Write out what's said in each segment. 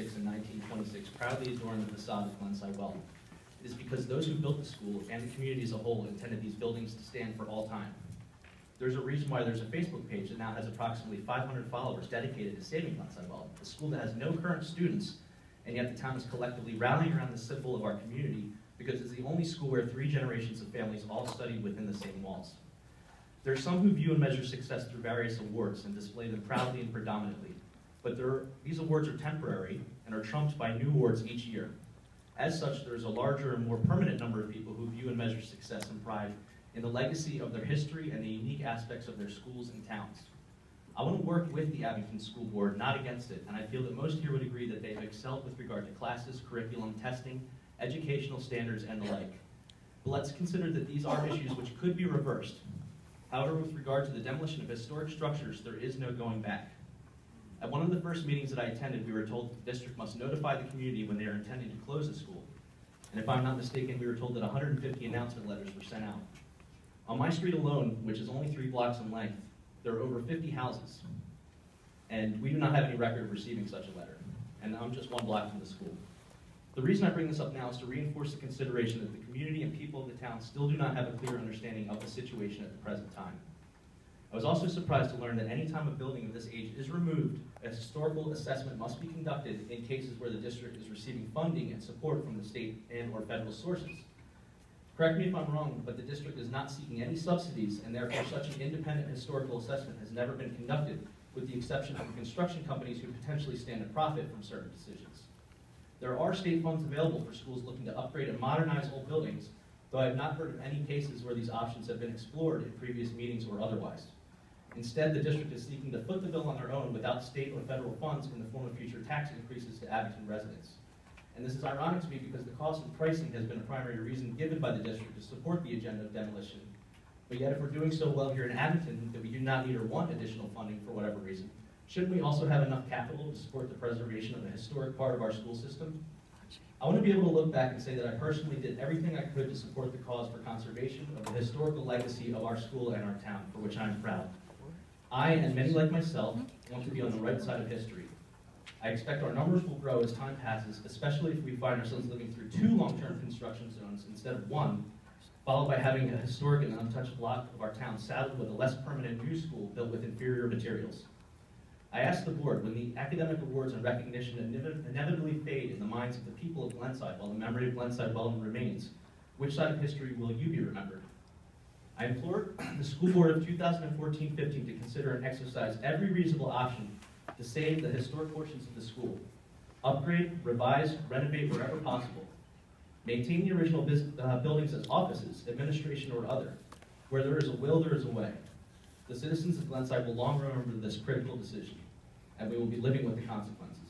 1806 and 1926 proudly adorn the facade of Glenside Weldon. It is because those who built the school and the community as a whole intended these buildings to stand for all time. There's a reason why there's a Facebook page that now has approximately 500 followers dedicated to saving Glenside Weldon, a school that has no current students, and yet the town is collectively rallying around the symbol of our community because it's the only school where three generations of families all studied within the same walls. There are some who view and measure success through various awards and display them proudly and predominantly, but these awards are temporary and are trumped by new awards each year. As such, there is a larger and more permanent number of people who view and measure success and pride in the legacy of their history and the unique aspects of their schools and towns. I want to work with the Abington School Board, not against it, and I feel that most here would agree that they have excelled with regard to classes, curriculum, testing, educational standards, and the like. But let's consider that these are issues which could be reversed. However, with regard to the demolition of historic structures, there is no going back. At one of the first meetings that I attended, we were told the district must notify the community when they are intending to close the school. And if I'm not mistaken, we were told that 150 announcement letters were sent out. On my street alone, which is only three blocks in length, there are over 50 houses. And we do not have any record of receiving such a letter. And I'm just one block from the school. The reason I bring this up now is to reinforce the consideration that the community and people of the town still do not have a clear understanding of the situation at the present time. I was also surprised to learn that any time a building of this age is removed, a historical assessment must be conducted in cases where the district is receiving funding and support from the state and or federal sources. Correct me if I'm wrong, but the district is not seeking any subsidies, and therefore such an independent historical assessment has never been conducted, with the exception of construction companies who potentially stand to profit from certain decisions. There are state funds available for schools looking to upgrade and modernize old buildings, though I have not heard of any cases where these options have been explored in previous meetings or otherwise. Instead, the district is seeking to foot the bill on their own without state or federal funds in the form of future tax increases to Abington residents. And this is ironic to me because the cost and pricing has been a primary reason given by the district to support the agenda of demolition. But yet if we're doing so well here in Abington that we do not need or want additional funding for whatever reason, shouldn't we also have enough capital to support the preservation of the historic part of our school system? I want to be able to look back and say that I personally did everything I could to support the cause for conservation of the historical legacy of our school and our town, for which I am proud. I, and many like myself, want to be on the right side of history. I expect our numbers will grow as time passes, especially if we find ourselves living through two long-term construction zones instead of one, followed by having a historic and untouched block of our town saddled with a less permanent new school built with inferior materials. I ask the board, when the academic awards and recognition inevitably fade in the minds of the people of Glenside while the memory of Glenside Weldon remains, which side of history will you be remembered? I implore the school board of 2014-15 to consider and exercise every reasonable option to save the historic portions of the school. Upgrade, revise, renovate wherever possible. Maintain the original uh, buildings as offices, administration, or other. Where there is a will, there is a way. The citizens of Glenside will long remember this critical decision, and we will be living with the consequences.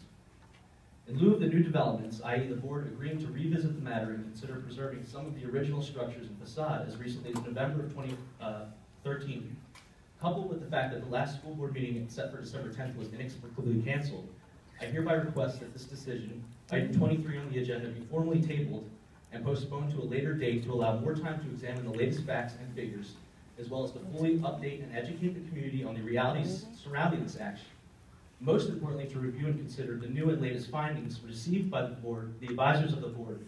In lieu of the new developments, i.e. the board agreeing to revisit the matter and consider preserving some of the original structures and facade as recently as November of 2013, uh, coupled with the fact that the last school board meeting set for December 10th was inexplicably canceled, I hereby request that this decision, item 23 on the agenda, be formally tabled and postponed to a later date to allow more time to examine the latest facts and figures, as well as to fully update and educate the community on the realities surrounding this action most importantly, to review and consider the new and latest findings received by the board, the advisors of the board,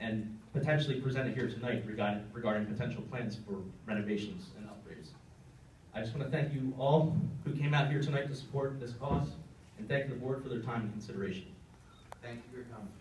and potentially presented here tonight regarding, regarding potential plans for renovations and upgrades. I just want to thank you all who came out here tonight to support this cause, and thank the board for their time and consideration. Thank you for your comments.